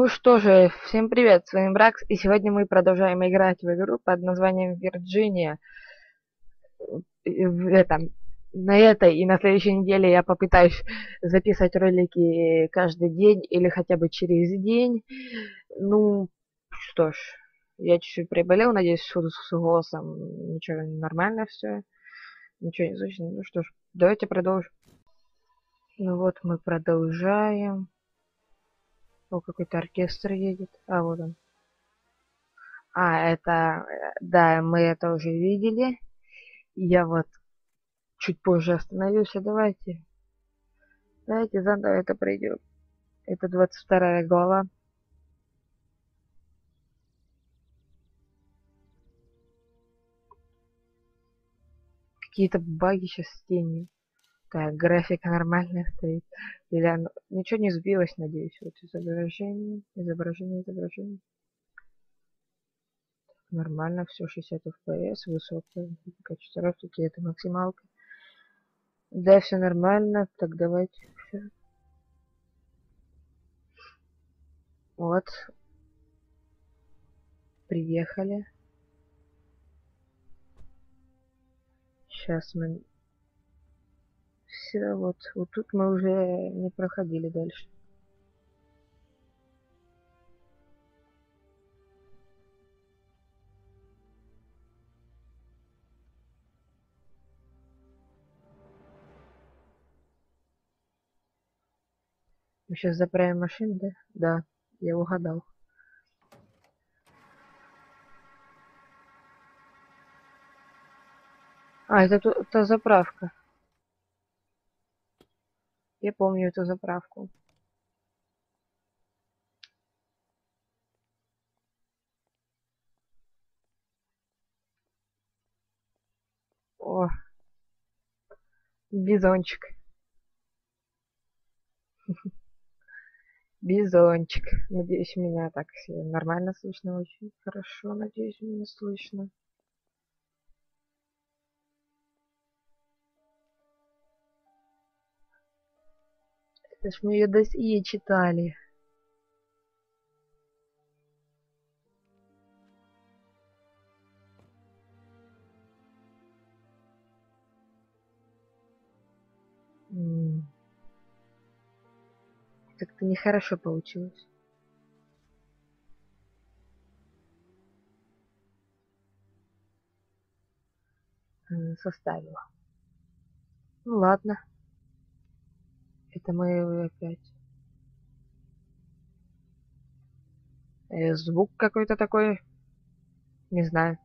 Ну что же, всем привет, с вами Бракс, и сегодня мы продолжаем играть в игру под названием Вирджиния. В на этой и на следующей неделе я попытаюсь записать ролики каждый день или хотя бы через день. Ну, что ж, я чуть-чуть приболел, надеюсь, с, с голосом ничего нормально все. Ничего не слышно. Ну что ж, давайте продолжим. Ну вот мы продолжаем. О, какой-то оркестр едет. А, вот он. А, это... Да, мы это уже видели. Я вот чуть позже остановился. Давайте. Давайте заново это пройдем. Это 22 глава. Какие-то баги сейчас с тенью. Так, графика нормальная стоит. Или. Ничего не сбилось, надеюсь. Вот изображение, изображение, изображение. Нормально, все 60 FPS, высокое качество графики, это максималка. Да, все нормально. Так, давайте все. Вот. Приехали. Сейчас мы все, вот, вот тут мы уже не проходили дальше. Мы сейчас заправим машину, да? Да, я угадал. А, это та заправка. Я помню эту заправку. О, бизончик. Бизончик. Надеюсь, меня так нормально слышно. Очень хорошо. Надеюсь, меня слышно. Ж мы ее досье читали. Как-то нехорошо получилось. Составила. Ну ладно. Это мы опять. Э, звук какой-то такой. Не знаю.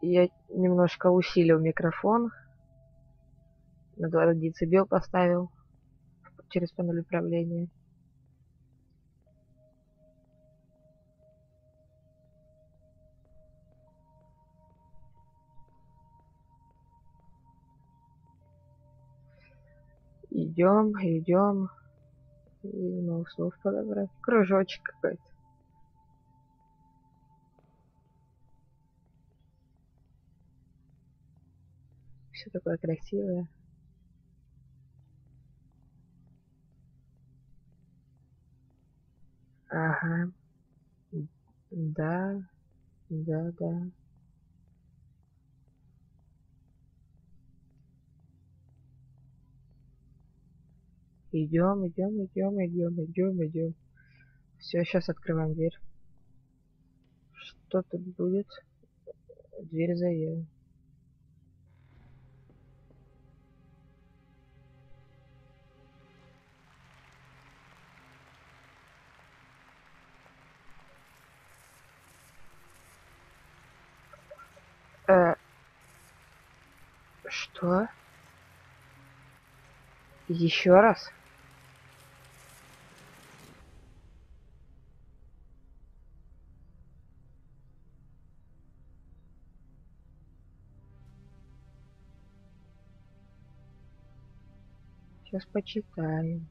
Я немножко усилил микрофон. На 2 дБ поставил через панель управления. Идем, идем. И новых слов подобрать. Кружочек какой-то. Все такое красивое. Ага. Да. Да, да. Идем, идем, идем, идем, идем, идем. Все, сейчас открываем дверь. Что тут будет? Дверь заела. Э, что? Еще раз? Сейчас почитаем.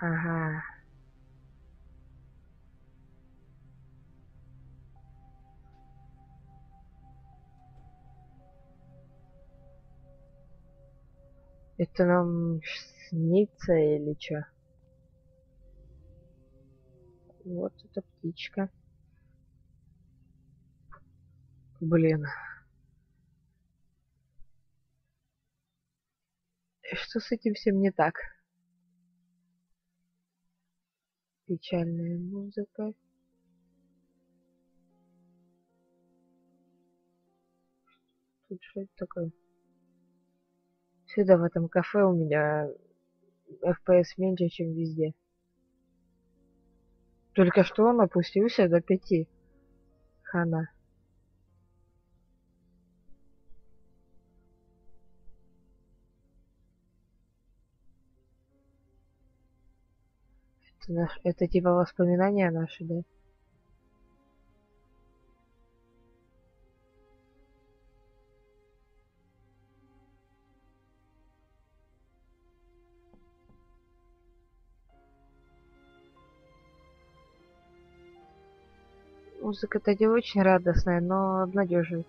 Ага. Это нам снится или что? Вот эта птичка. Блин. Что с этим всем не так? Печальная музыка. Тут что это такое? Сюда, в этом кафе у меня FPS меньше, чем везде. Только что он опустился до пяти. Хана. Наш, это типа воспоминания наши, да? Музыка, кстати, очень радостная, но обнадеживает.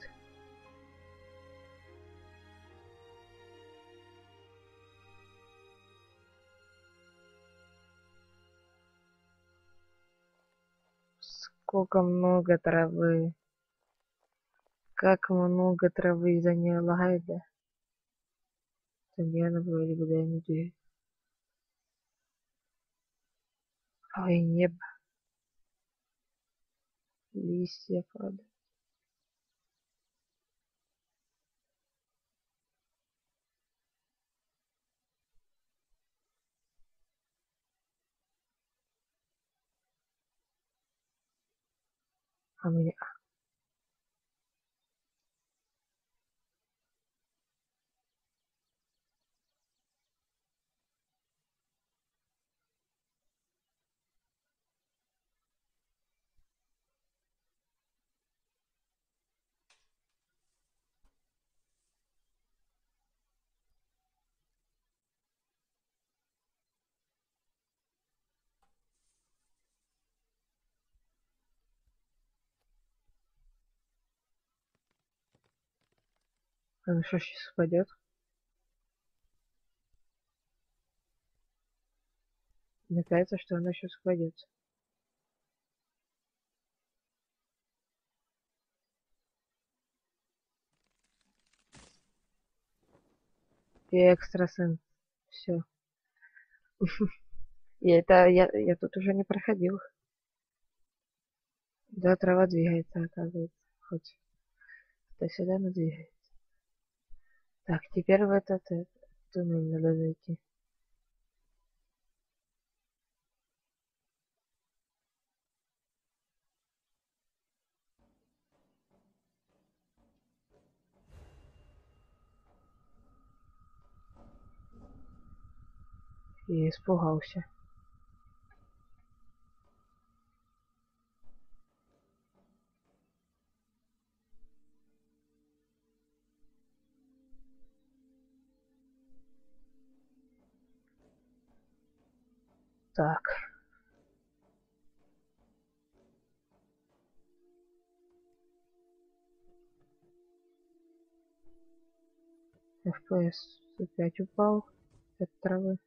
Сколько много травы. Как много травы за нее лагает, да? Татьяна вроде бы, да, не. Ой, небо листья падают а меня Она что сейчас упадет? Мне кажется, что она сейчас упадет. Я экстрасенс. Все. Я это я, я тут уже не проходил. Да, трава двигается, оказывается. Хоть. То сюда она двигается. Так, теперь в этот, туннель надо зайти. И испугался. Так. FPS опять упал от травы.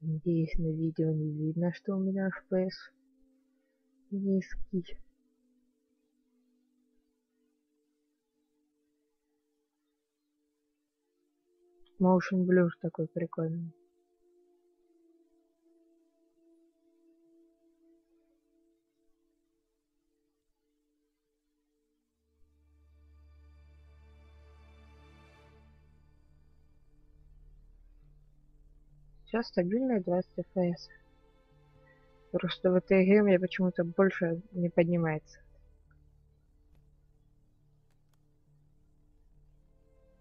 Надеюсь, на видео не видно, что у меня FPS низкий. Motion Blur такой прикольный. Сейчас стабильная 20 FPS. Просто в этой игре мне почему-то больше не поднимается.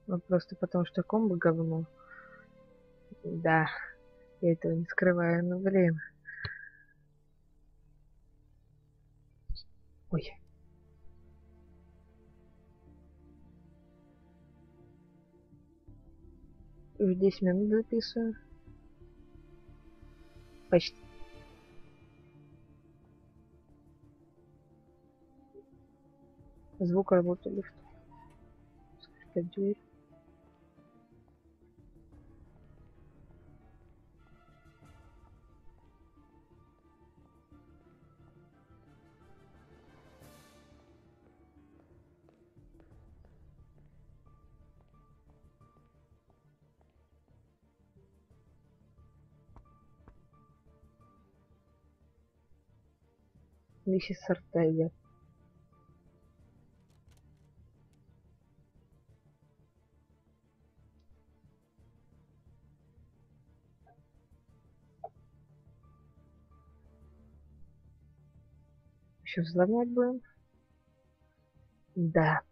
Ну, просто потому что комбо говно. Да, я этого не скрываю, но, блин. Ой. Уже 10 минут записываю. Почти. Звук работы лифта. Скрипит дверь. Миссис Артега. Еще взломать будем? Да.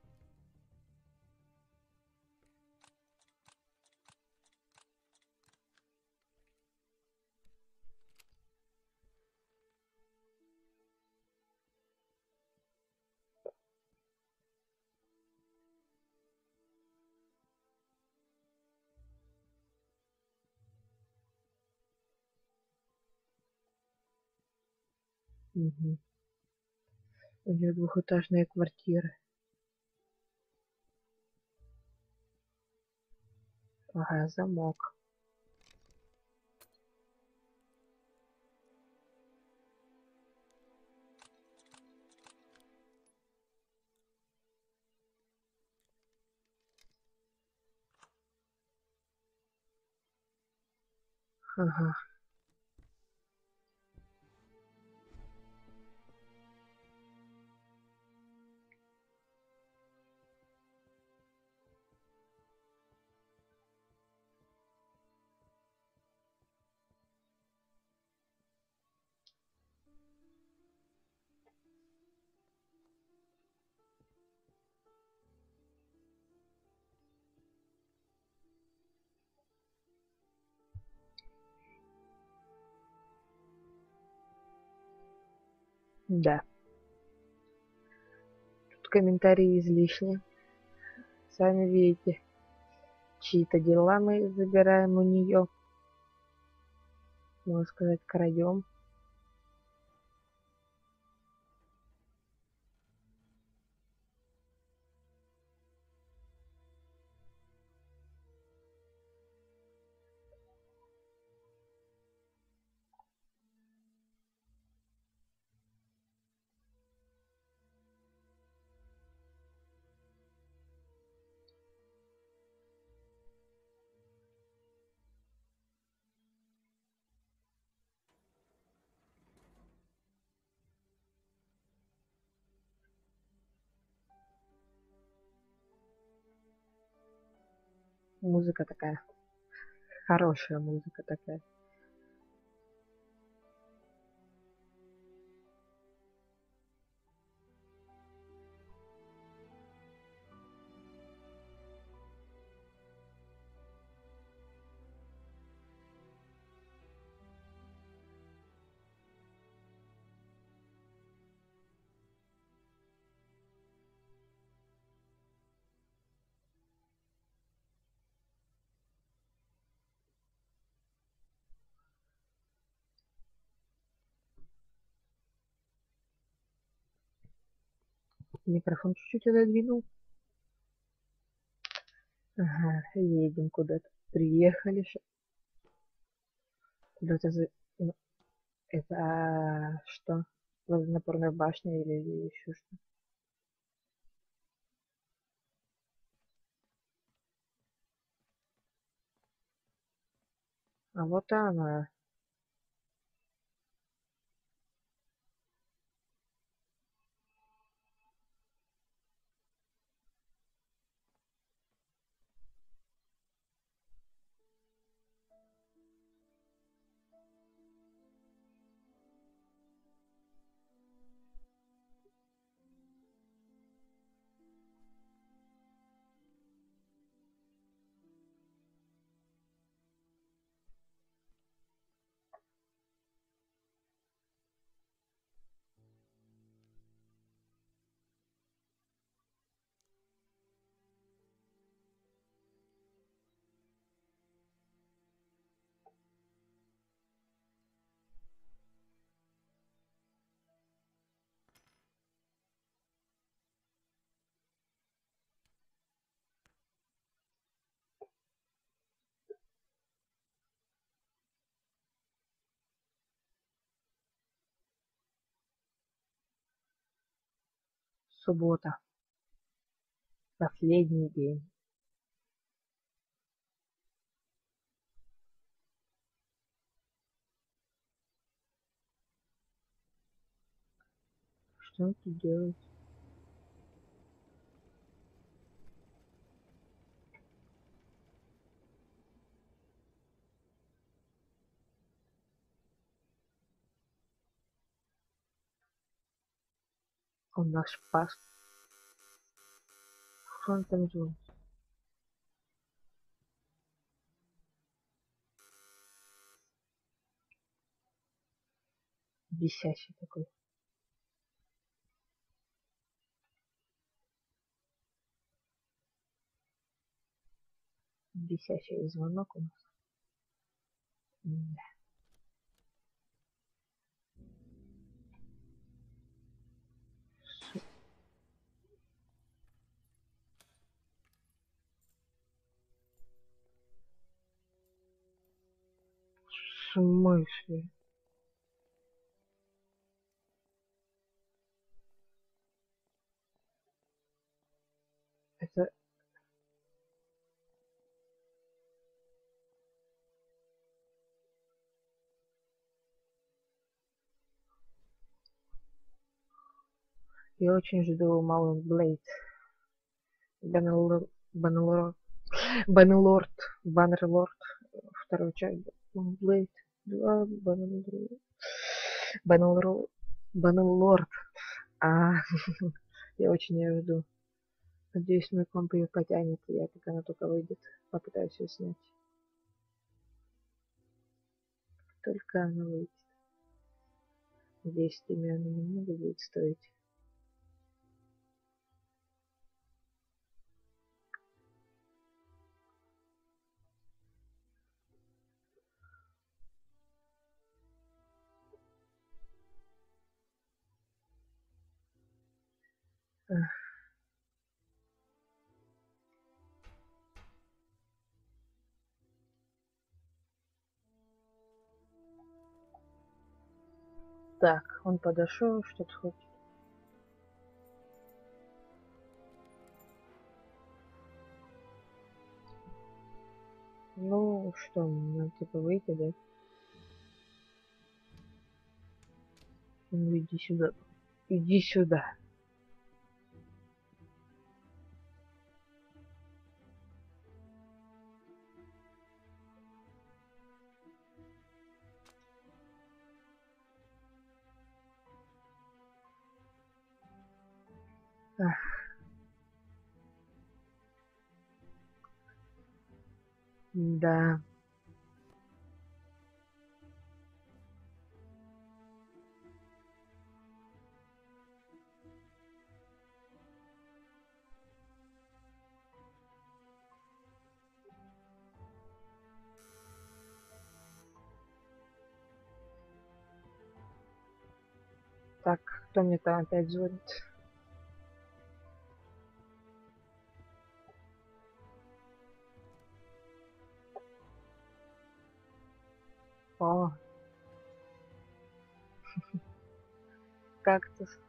Мгм. У нее двухэтажная квартира. Ага, замок. Ага. Да. Тут комментарии излишни. Сами видите, чьи-то дела мы забираем у нее. Можно сказать, крадем. Музыка такая. Хорошая музыка такая. Микрофон чуть-чуть отодвинул. Ага, едем куда-то. Приехали. Куда-то за... ну, Это а, что? Водонапорная башня или еще что? А вот она. Суббота. Последний день. Что тут делать? Он наш пас. Что он там делает? Бесящий такой. Бесящий звонок у нас. Да. В смысле? Это... Я очень жду Малон Блейд. Баннелорд... Баннелорд... Баннерлорд. Второй часть. Блейд. Два. Баннелорд. Баннелорд. А, я очень ее жду. Надеюсь, мой комп ее потянет, я, пока она только выйдет, попытаюсь ее снять. Только она выйдет. Надеюсь, тебе она немного будет стоить. Так, он подошел, что-то хочет. Ну, что, надо типа выйти, да? Ну, иди сюда. Иди сюда. Да. Так, кто мне там опять звонит? О. Кактус.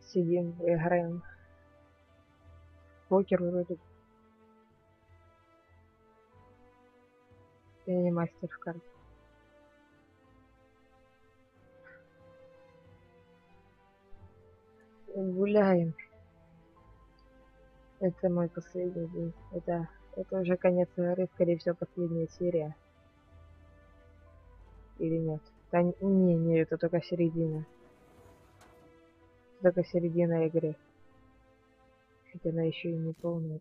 Сидим, играем. Покер вроде. Я не мастер в карте. Гуляем. Это мой последний день. Это это уже конец игры, скорее всего, последняя серия. Или нет? Да не, не, это только середина. Только середина игры. Хотя она еще и не полная.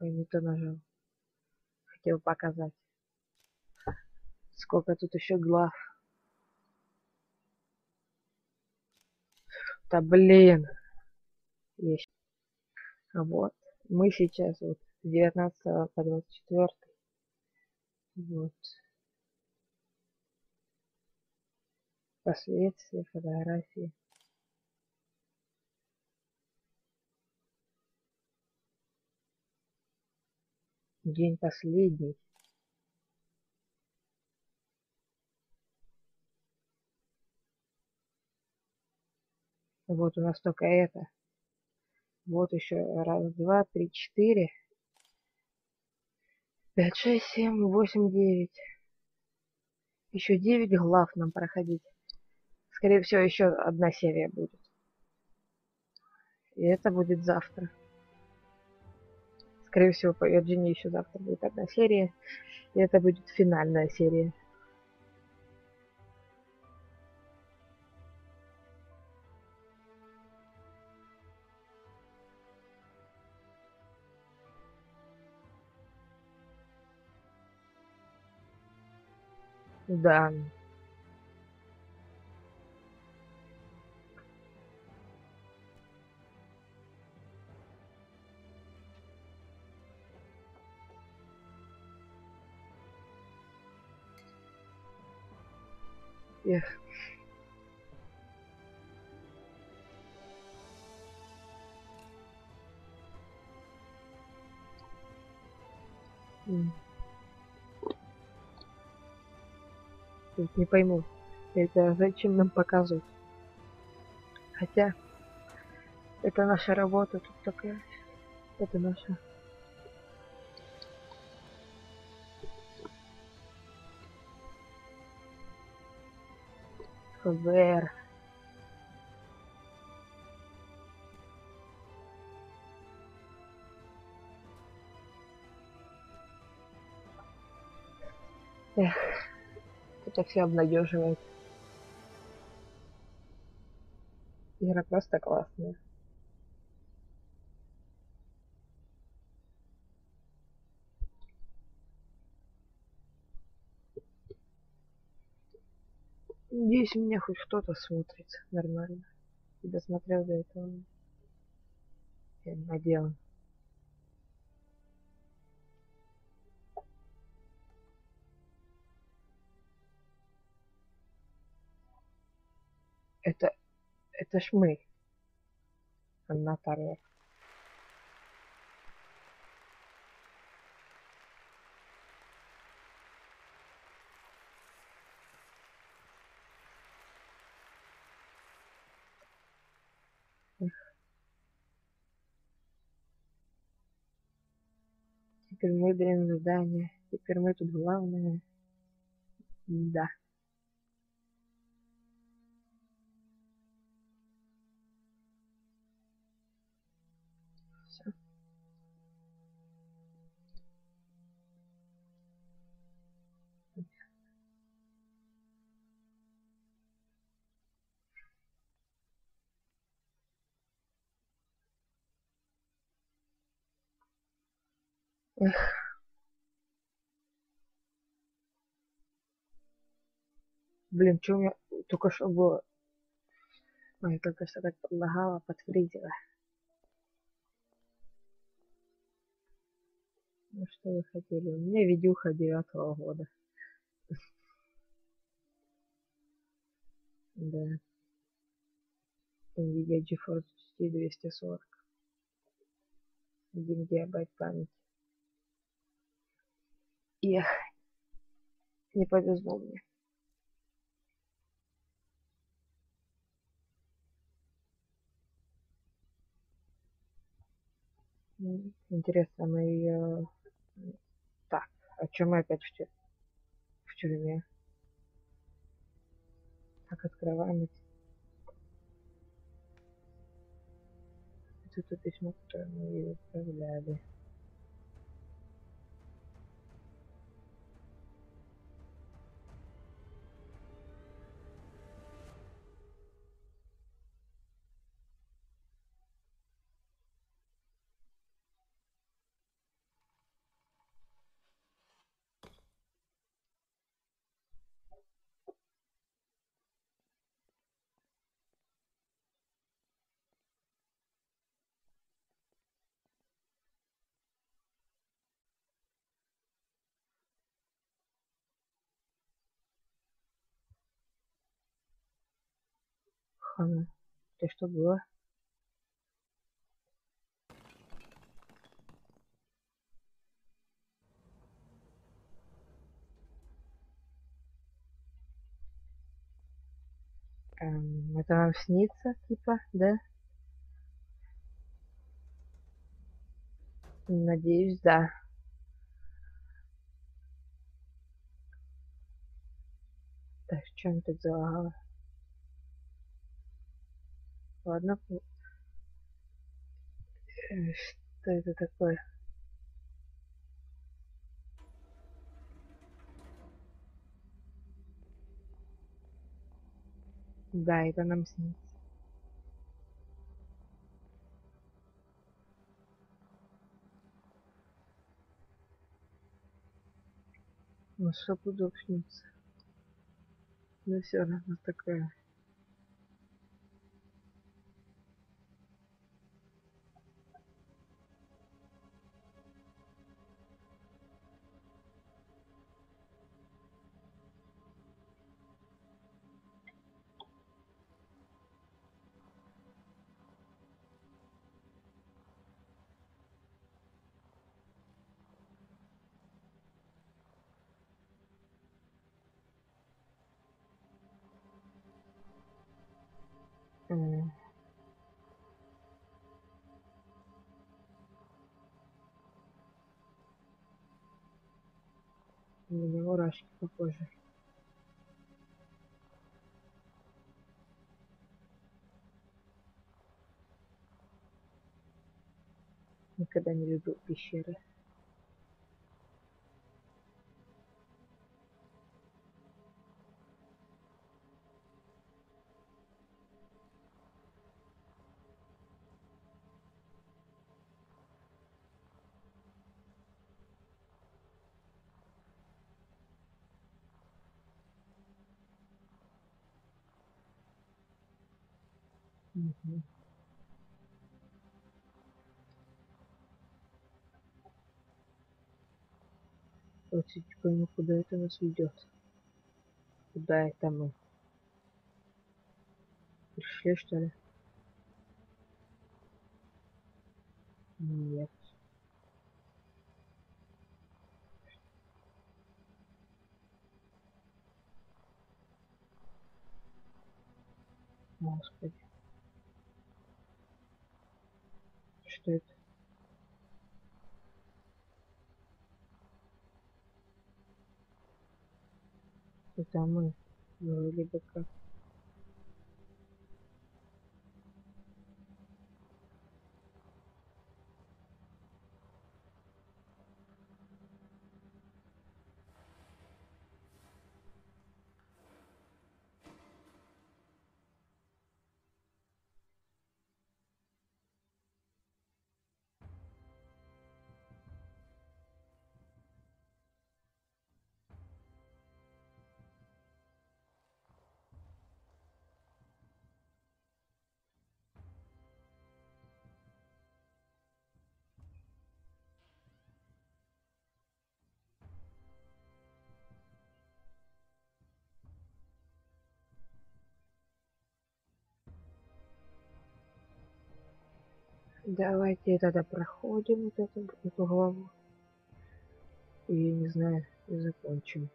Ой, не то нажал. Хотел показать. Сколько тут еще глав. Да блин. Есть. Вот. Мы сейчас вот с 19 по 24. Вот. Последствия, фотографии. День последний. Вот у нас только это. Вот еще раз, два, три, четыре. Пять, шесть, семь, восемь, девять. Еще девять глав нам проходить. Скорее всего, еще одна серия будет. И это будет завтра. Скорее всего, по Вирджинии еще завтра будет одна серия. И это будет финальная серия. Да. Тут не пойму, это зачем нам показывают? Хотя, это наша работа, тут такая, это наша. ФБР. Это все обнадеживает. Игра просто классная. Надеюсь, у меня хоть кто-то смотрит нормально. И досмотрел до этого. Я надеюсь. Это... Это ж мы. Анна Тарвер. Теперь мы берем задание. Теперь мы тут главные. Да. Эх. Блин, что у меня только что было? Ой, только что так подлагала, подфризила. Ну что вы хотели? У меня видюха девятого года. Да. NVIDIA GeForce GT 240. 1 гигабайт памяти. Эх, не повезло мне. Интересно, мы ее... Так, а чем мы опять в, тю- в тюрьме? Так, открываем. эти- Это то письмо, которое мы ей отправляли. Хана, ты что было? Эм, Это нам снится, типа, да? Надеюсь, да. Так, что он тут залагало? Ладно. э, Что это такое? Да, это нам снится. Ну, что буду снится? Ну, все равно такое. М. У меня мурашки по коже. Никогда не любил пещеры. Я не пойму, куда это нас ведет. Куда это мы? Пришли, что ли? Нет. Господи. Что это? Это мы. Ну, либо как. Давайте тогда проходим вот эту, эту главу. И, не знаю, и закончим.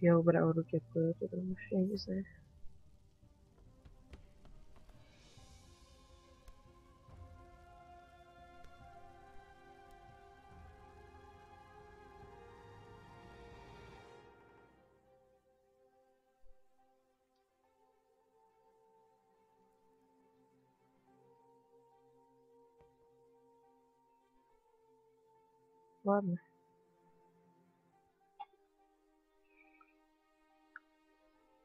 Я убрал руки от потому что я не знаю. Ладно.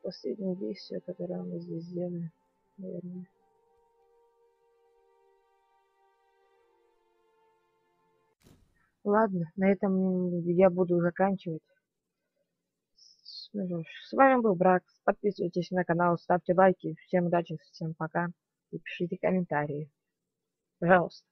Последнее действие, которое мы здесь сделаем, наверное. Ладно, на этом я буду заканчивать. Ну с вами был Бракс. Подписывайтесь на канал, ставьте лайки. Всем удачи, всем пока. И пишите комментарии. Пожалуйста.